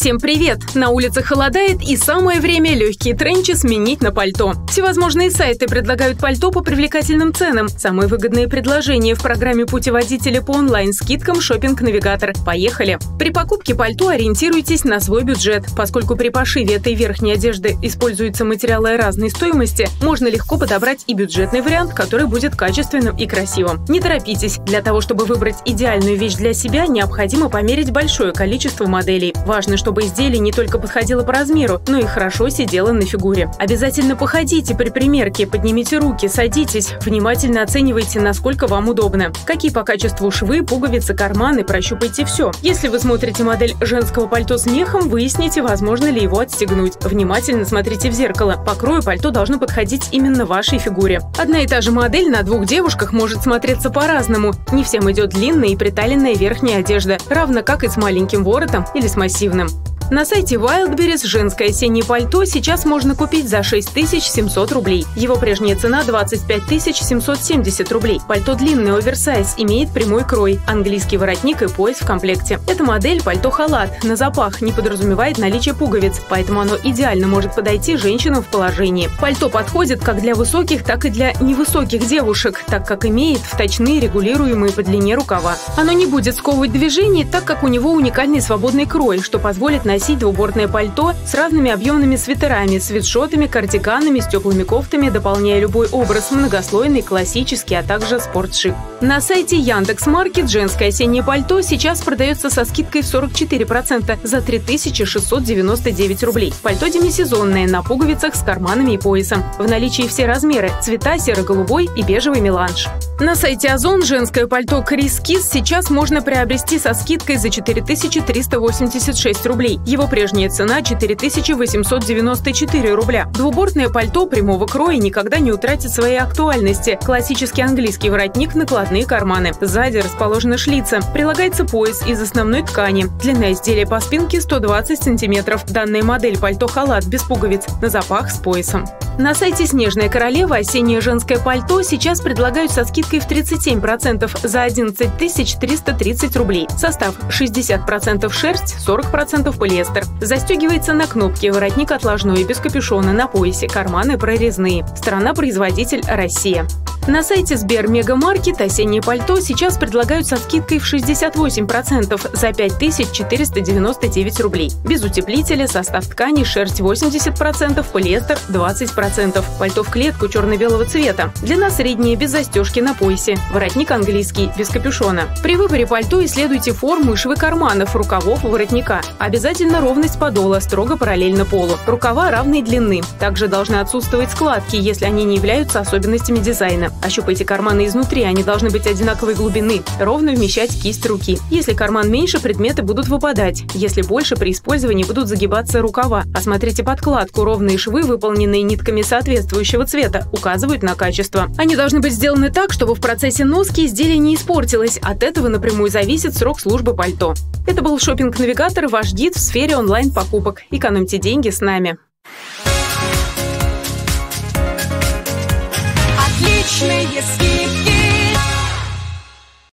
Всем привет! На улице холодает и самое время легкие тренчи сменить на пальто. Всевозможные сайты предлагают пальто по привлекательным ценам. Самые выгодные предложения в программе путеводителя по онлайн-скидкам Шопинг навигатор Поехали! При покупке пальто ориентируйтесь на свой бюджет. Поскольку при пошиве этой верхней одежды используются материалы разной стоимости, можно легко подобрать и бюджетный вариант, который будет качественным и красивым. Не торопитесь. Для того, чтобы выбрать идеальную вещь для себя, необходимо померить большое количество моделей. Важно, чтобы изделие не только подходило по размеру, но и хорошо сидело на фигуре. Обязательно походите при примерке, поднимите руки, садитесь, внимательно оценивайте, насколько вам удобно. Какие по качеству швы, пуговицы, карманы, прощупайте все. Если вы смотрите модель женского пальто с мехом, выясните, возможно ли его отстегнуть. Внимательно смотрите в зеркало. По крою пальто должно подходить именно вашей фигуре. Одна и та же модель на двух девушках может смотреться по-разному. Не всем идет длинная и приталенная верхняя одежда, равно как и с маленьким воротом или с массивным. На сайте Wildberries женское осеннее пальто сейчас можно купить за 6700 рублей. Его прежняя цена 25 770 рублей. Пальто длинный оверсайз, имеет прямой крой, английский воротник и пояс в комплекте. Эта модель пальто-халат на запах не подразумевает наличие пуговиц, поэтому оно идеально может подойти женщинам в положении. Пальто подходит как для высоких, так и для невысоких девушек, так как имеет вточные регулируемые по длине рукава. Оно не будет сковывать движений, так как у него уникальный свободный крой, что позволит носить носить двубортное пальто с разными объемными свитерами, свитшотами, кардиганами, с теплыми кофтами, дополняя любой образ многослойный, классический, а также спортшик. На сайте Яндекс.Маркет женское осеннее пальто сейчас продается со скидкой в 44% за 3699 рублей. Пальто демисезонное на пуговицах с карманами и поясом. В наличии все размеры – цвета серо-голубой и бежевый меланж. На сайте Озон женское пальто Крис Кис сейчас можно приобрести со скидкой за 4386 рублей. Его прежняя цена – 4894 рубля. Двубортное пальто прямого кроя никогда не утратит своей актуальности. Классический английский воротник, накладные карманы. Сзади расположена шлица. Прилагается пояс из основной ткани. Длина изделия по спинке 120 сантиметров. Данная модель пальто-халат без пуговиц. На запах с поясом. На сайте «Снежная королева» осеннее женское пальто сейчас предлагают со скидкой в 37% за 11 330 рублей. Состав 60% шерсть, 40% полиэстер. Застегивается на кнопке, воротник отложной, без капюшона, на поясе, карманы прорезные. Страна-производитель Россия. На сайте Сбер Мегамаркет осеннее пальто сейчас предлагают со скидкой в 68% за 5499 рублей. Без утеплителя, состав ткани, шерсть 80%, полиэстер 20%. Пальто в клетку черно-белого цвета. Длина средняя, без застежки на поясе. Воротник английский, без капюшона. При выборе пальто исследуйте форму и швы карманов, рукавов воротника. Обязательно ровность подола, строго параллельно полу. Рукава равной длины. Также должны отсутствовать складки, если они не являются особенностями дизайна. Ощупайте карманы изнутри, они должны быть одинаковой глубины, ровно вмещать кисть руки. Если карман меньше, предметы будут выпадать. Если больше, при использовании будут загибаться рукава. Осмотрите подкладку, ровные швы, выполненные нитками соответствующего цвета, указывают на качество. Они должны быть сделаны так, чтобы в процессе носки изделие не испортилось. От этого напрямую зависит срок службы пальто. Это был шопинг навигатор ваш гид в сфере онлайн-покупок. Экономьте деньги с нами.